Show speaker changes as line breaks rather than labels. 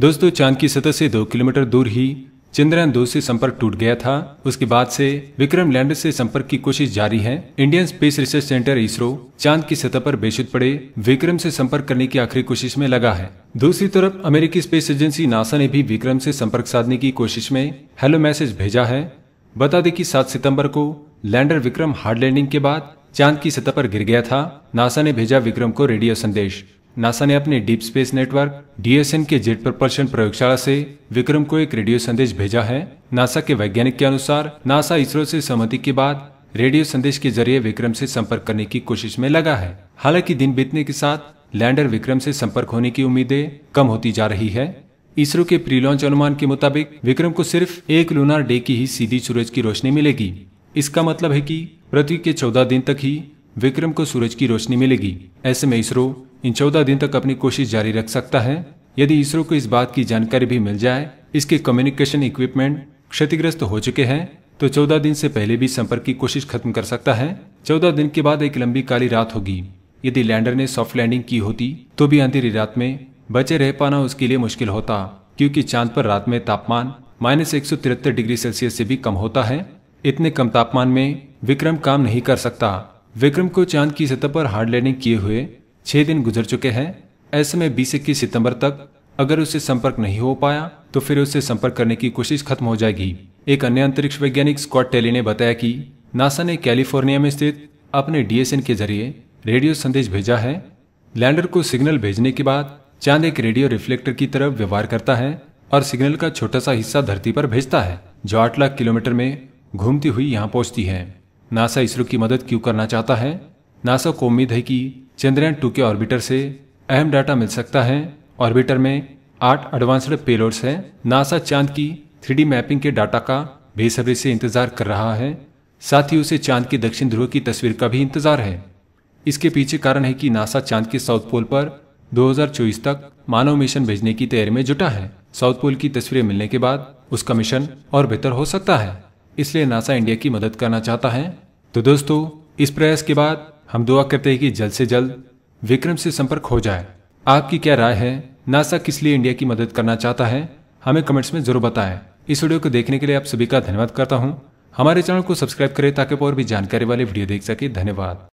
दोस्तों, चाँद की सतह से दो किलोमीटर दूर ही चंद्रयान दो से संपर्क टूट गया था। उसके बाद से विक्रम लैंडर से संपर्क की कोशिश जारी है। Indian space research centre ISRO चाँद की सतह पर बेशुद पड़े विक्रम से संपर्क करने की आखिरी कोशिश में लगा है। दूसरी तरफ़, अमेरिकी स्पेस एजेंसी नासा ने भी विक्रम से संपर्क साधने की कोशिश में हेलो मैसेज भेजा है। बता दें कि सात सितंबर को लैंडर विक्रम हार्ड लैंडिंग के बाद चाँद की सतह पर गिर गया था। नासा ने भेजा विक्रम को रेडियो संदेश। नासा ने अपने डीप स्पेस नेटवर्क, डीएसएन के जेट प्रपल्शन प्रयोगशाला से विक्रम को एक रेडियो संदेश भेजा है। नासा के वैज्ञानिक के अनुसार, नासा इसरो से सहमति के बाद रेडियो संदेश के ज़रिए विक्रम से संपर्क करने की कोशिश में लगा है। हालाँकि दिन बीतने के साथ लैंडर विक्रम से संपर्क होने की उम्मीदें कम होती जा रही है। इसरो के प्री लॉन्च अनुमान के मुताबिक, विक्रम को सिर्फ़ एक लूनार डे की ही सीधी सूरज की रोशनी मिलेगी। इसका मतलब है कि पृथ्वी के चौदह दिन तक ही विक्रम को सूरज की रोशनी मिलेगी। ऐसे में इसरो इन चौदह दिन तक अपनी कोशिश जारी रख सकता है। यदि इसरो को इस बात की जानकारी भी मिल जाए, इसके कम्युनिकेशन इक्विपमेंट क्षतिग्रस्त हो चुके हैं तो चौदह दिन से पहले भी संपर्क की कोशिश खत्म कर सकता है। चौदह दिन के बाद एक लंबी काली रात होगी। यदि लैंडर ने सॉफ्ट लैंडिंग की होती तो भी अंधेरी रात में बचे रह पाना उसके लिए मुश्किल होता, क्योंकि चाँद पर रात में तापमान माइनस एक डिग्री सेल्सियस से भी कम होता है। इतने कम तापमान में विक्रम काम नहीं कर सकता। विक्रम को चाँद की सतह पर हार्ड लैंडिंग किए हुए छह दिन गुजर चुके हैं। ऐसे में बीस इक्कीस सितंबर तक अगर उससे संपर्क नहीं हो पाया तो फिर उससे संपर्क करने की कोशिश खत्म हो जाएगी। एक अन्य अंतरिक्ष वैज्ञानिक स्कॉट टेली ने बताया कि नासा ने कैलिफ़ोर्निया में स्थित अपने डीएसएन के ज़रिए रेडियो संदेश भेजा है। लैंडर को सिग्नल भेजने के बाद चाँद एक रेडियो रिफ्लेक्टर की तरफ़ व्यवहार करता है और सिग्नल का छोटा सा हिस्सा धरती पर भेजता है, जो आठ लाख किलोमीटर में घूमती हुई यहाँ पहुँचती है। नासा इसरो की मदद क्यों करना चाहता है? नासा को उम्मीद है कि चंद्रयान टू के ऑर्बिटर से अहम डाटा मिल सकता है। ऑर्बिटर में आठ एडवांस्ड पेलोड्स हैं। नासा चाँद की थ्री मैपिंग के डाटा का बेसब्री से इंतज़ार कर रहा है। साथ ही उसे चाँद के दक्षिण ध्रुव की तस्वीर का भी इंतज़ार है। इसके पीछे कारण है कि नासा चाँद के साउथ पोल पर 2024 तक मानव मिशन भेजने की तैयारी में जुटा है। साउथ पोल की तस्वीरें मिलने के बाद उसका मिशन और बेहतर हो सकता है। इसलिए नासा इंडिया की मदद करना चाहता है। तो दोस्तों, इस प्रयास के बाद हम दुआ करते हैं कि जल्द से जल्द विक्रम से संपर्क हो जाए। आपकी क्या राय है? नासा किस लिए इंडिया की मदद करना चाहता है? हमें कमेंट्स में ज़रूर बताएँ। इस वीडियो को देखने के लिए आप सभी का धन्यवाद करता हूँ। हमारे चैनल को सब्सक्राइब करें ताकि और भी जानकारी वाले वीडियो देख सके। धन्यवाद।